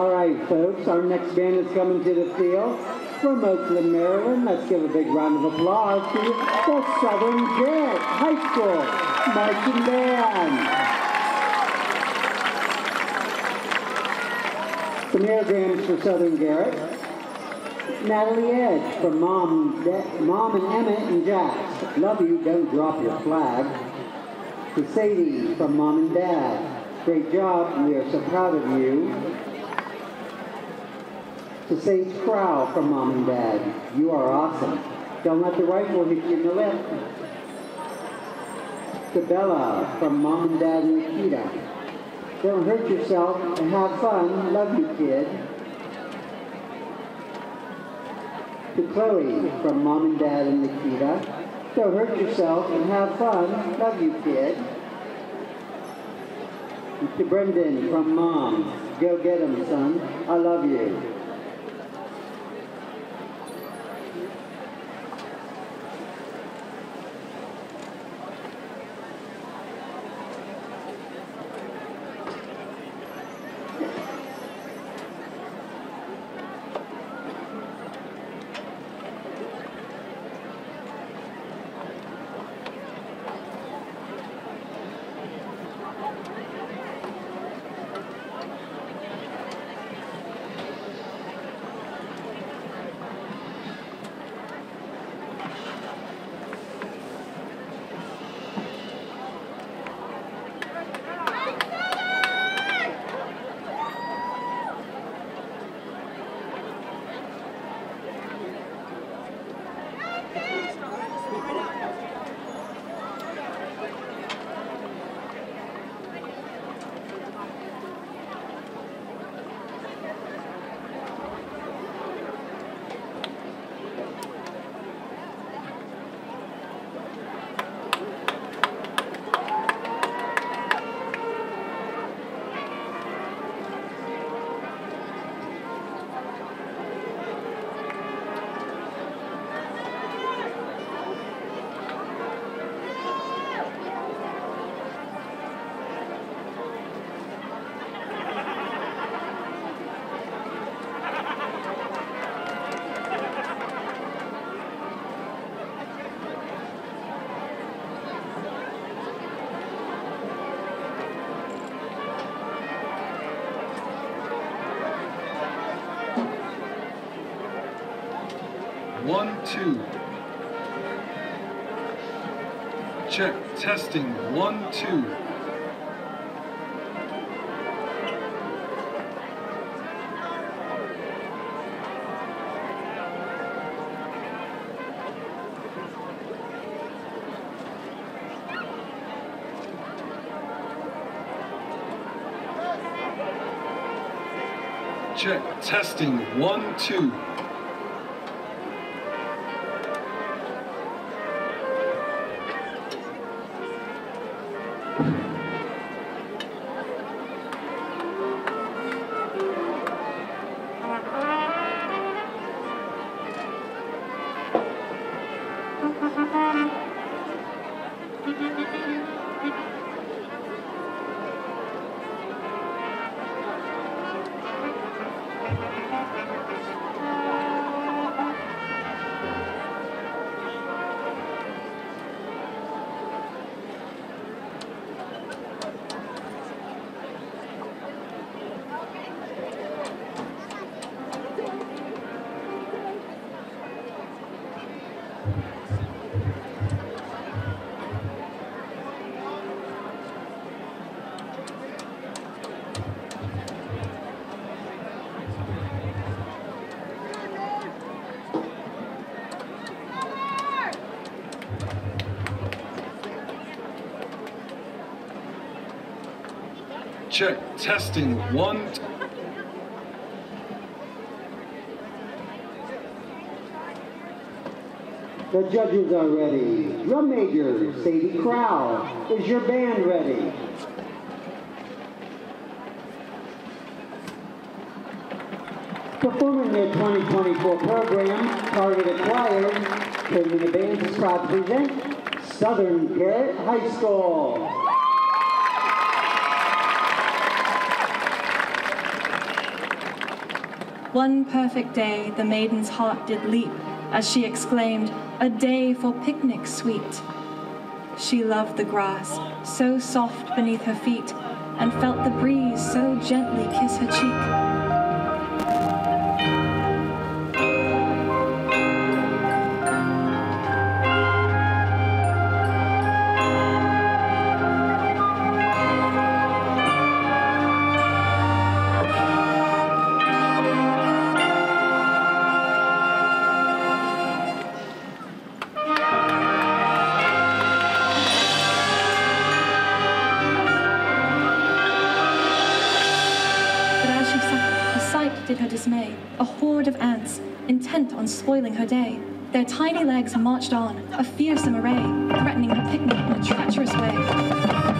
All right, folks, our next band is coming to the field from Oakland, Maryland. Let's give a big round of applause to the Southern Garrett High School Marching Band. Some airgrams for Southern Garrett. Natalie Edge from Mom, Mom and Emmett and Jax. Love you, don't drop your flag. To Sadie from Mom and Dad. Great job, we are so proud of you. To Sage Crow from Mom and Dad. You are awesome. Don't let the rifle hit you in the lip. To Bella from Mom and Dad Nikita. Don't hurt yourself and have fun. Love you, kid. To Chloe from Mom and Dad and Nikita. Don't hurt yourself and have fun. Love you, kid. To Brendan from Mom. Go get him, son. I love you. One, two. Check, testing, one, two. Check, testing, one, two. Check, testing, one. The judges are ready. Drum major, Sadie Crow. Is your band ready? Performing their 2024 program, Target Acquired, Bands is proud present Southern Garrett High School. One perfect day the maiden's heart did leap as she exclaimed, A day for picnic sweet. She loved the grass, so soft beneath her feet, and felt the breeze so gently kiss her cheek. Spoiling her day. Their tiny legs marched on, a fearsome array, threatening her picnic in a treacherous way.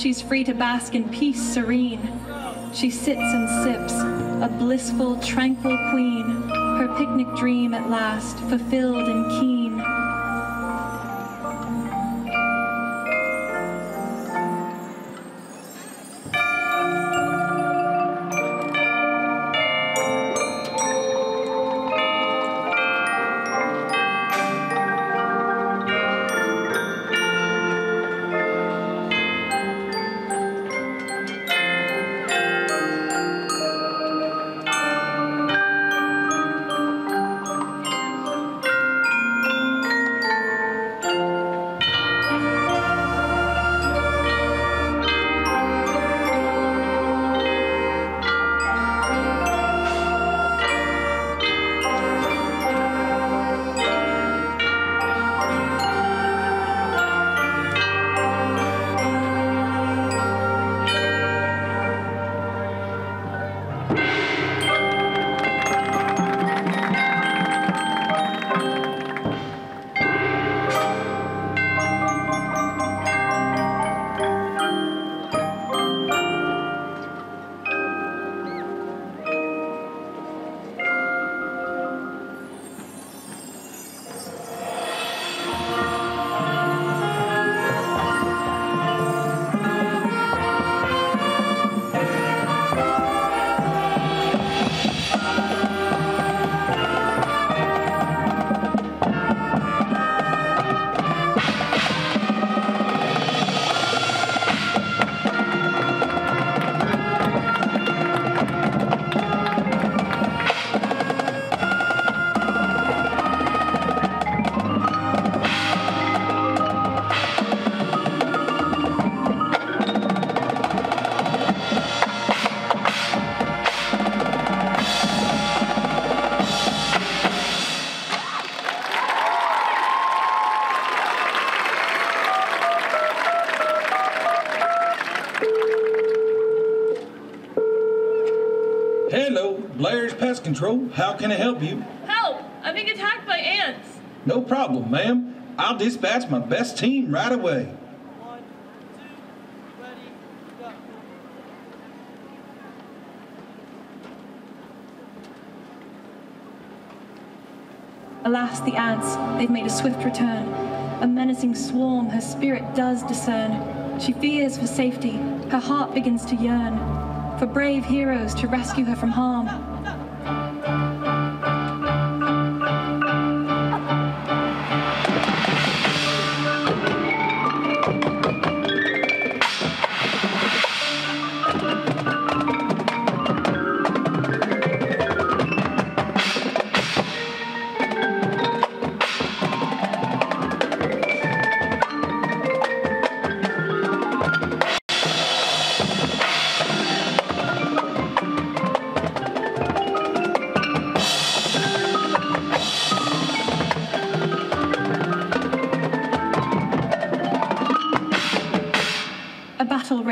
She's free to bask in peace serene. She sits and sips, a blissful, tranquil queen, her picnic dream at last fulfilled and keen. Control. How can I help you? Help! I'm being attacked by ants. No problem, ma'am. I'll dispatch my best team right away. Alas, the ants, they've made a swift return. A menacing swarm her spirit does discern. She fears for safety, her heart begins to yearn. For brave heroes to rescue her from harm.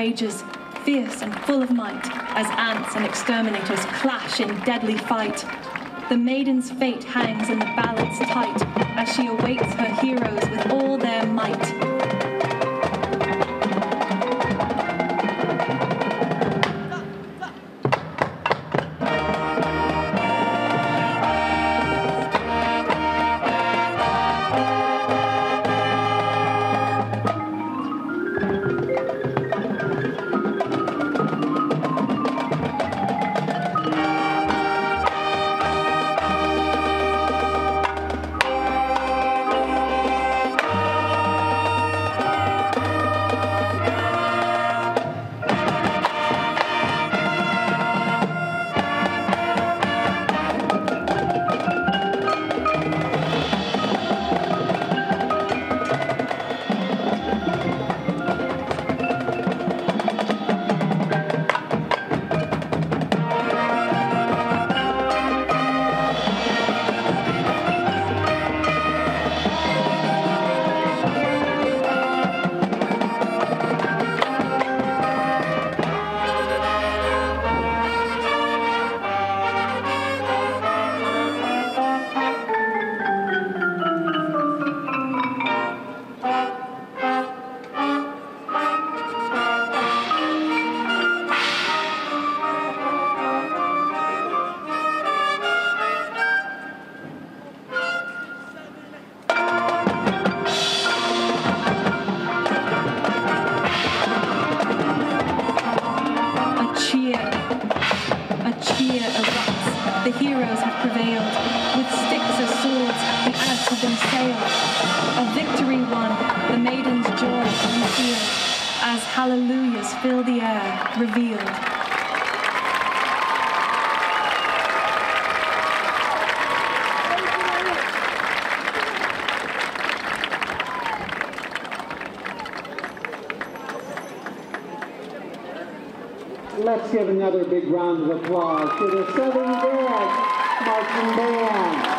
Rages, fierce and full of might, as ants and exterminators clash in deadly fight. The maiden's fate hangs in the balance tight as she awaits her heroes with all their might. let's give another big round of applause to the Southern Dance Marching Band.